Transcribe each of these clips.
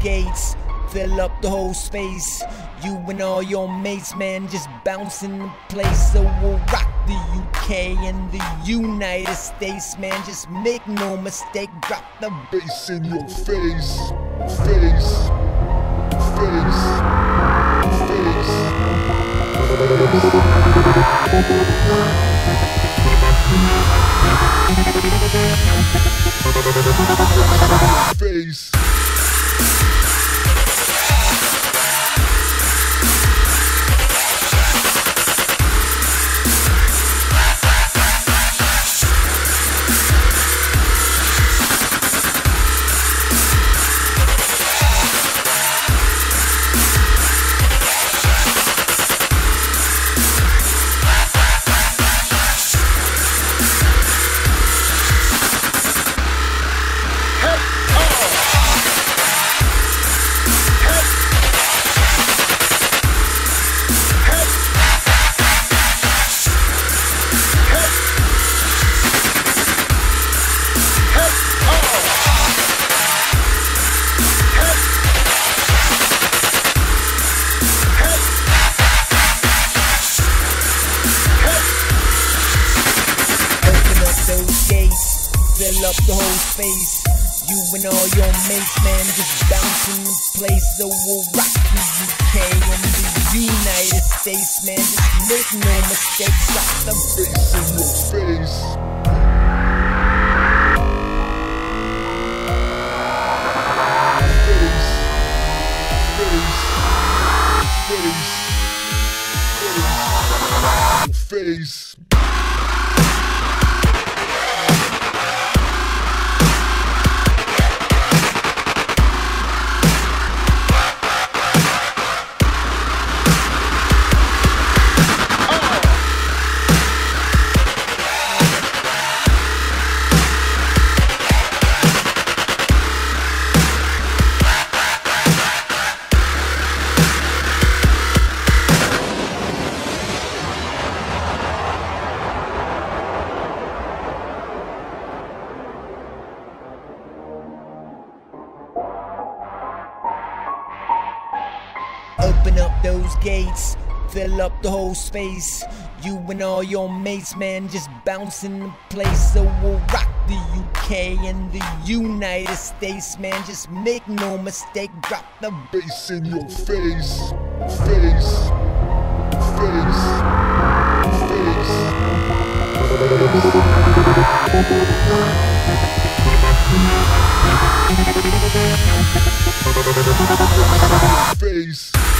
gates, fill up the whole space. You and all your mates, man, just bouncing the place. So we'll rock the UK and the United States, man. Just make no mistake, drop the bass in your face, face, face, face. face. Mix. Fill up the whole space. You and all your mates, man, just bouncing the place. So we'll rock the UK and the United States, man. Just make no mistakes, drop the bass in your face. Face, Open up those gates, fill up the whole space. You and all your mates, man, just bouncing the place. So we'll rock the UK and the United States, man. Just make no mistake, drop the bass in your face, face, face, face. face.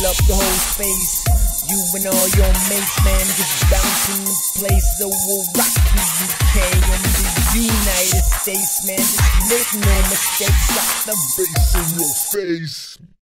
fill up the whole space. You and all your mates, man, just bouncing the place. So we'll rock the UK and the United States, man. Just make no mistakes, drop the bass in your face.